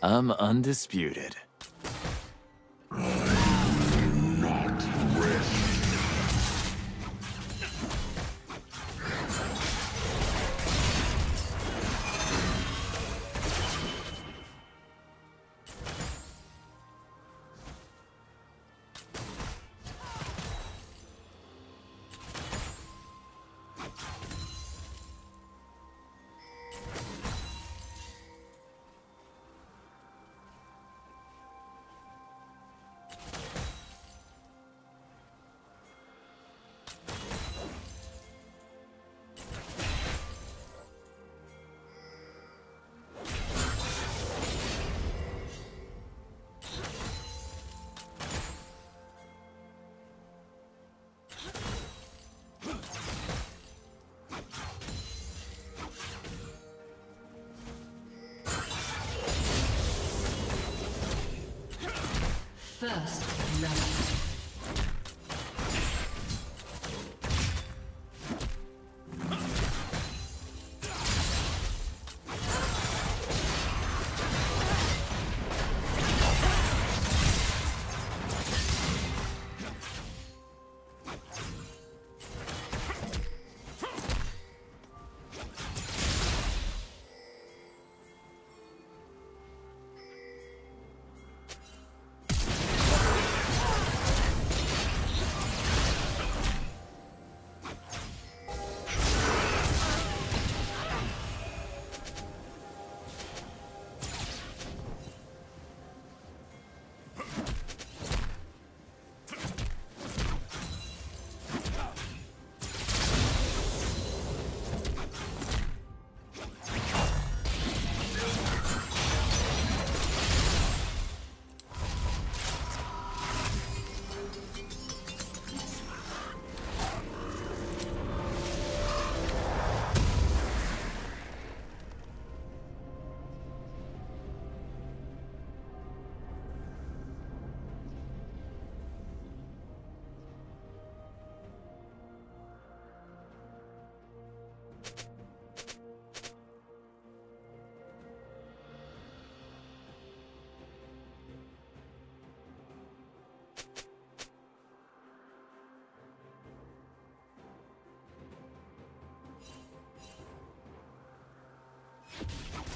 I'm undisputed. First love.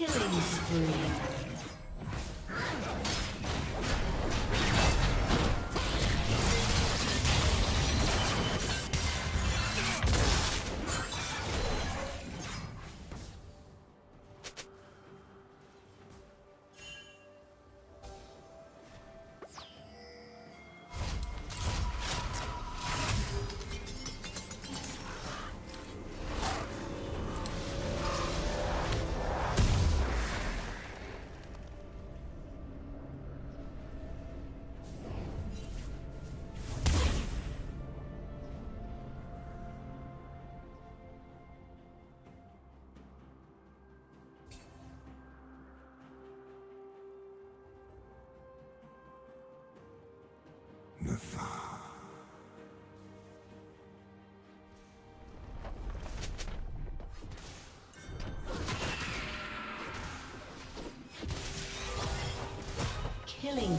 Killing spree. Killing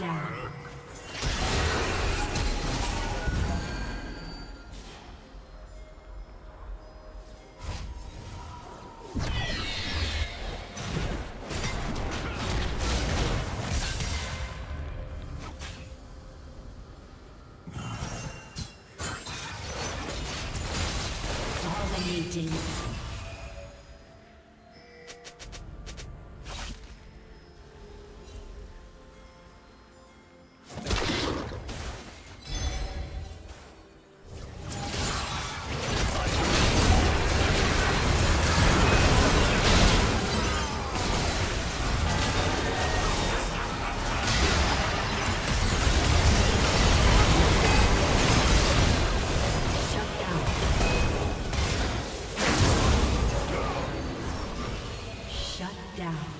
Dominating. down.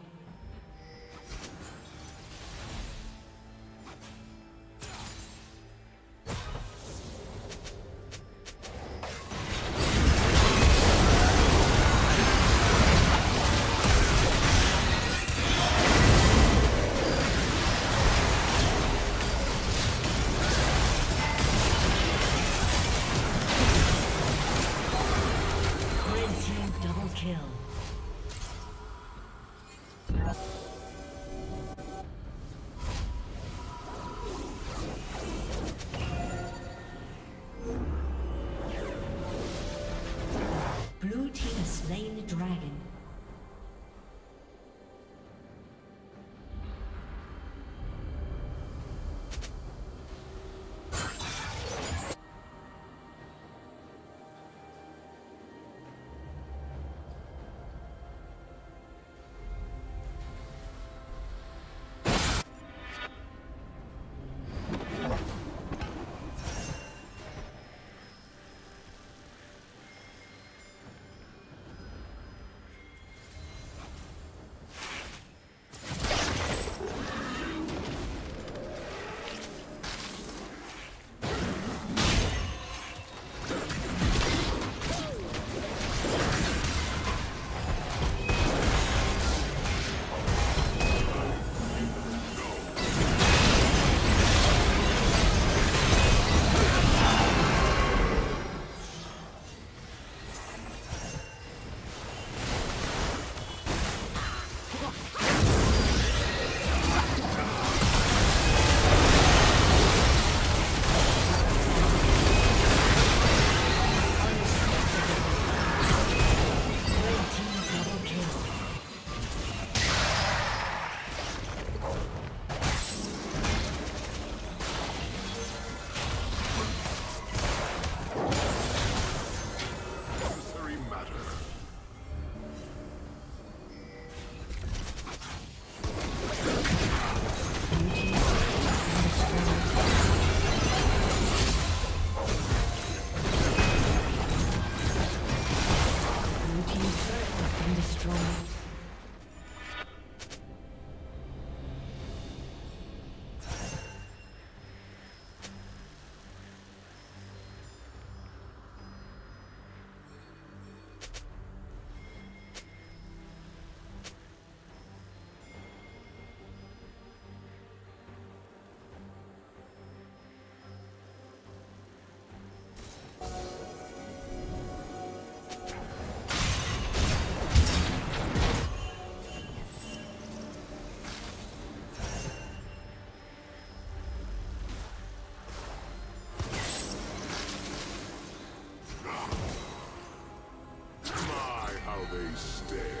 they stare.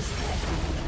A summoner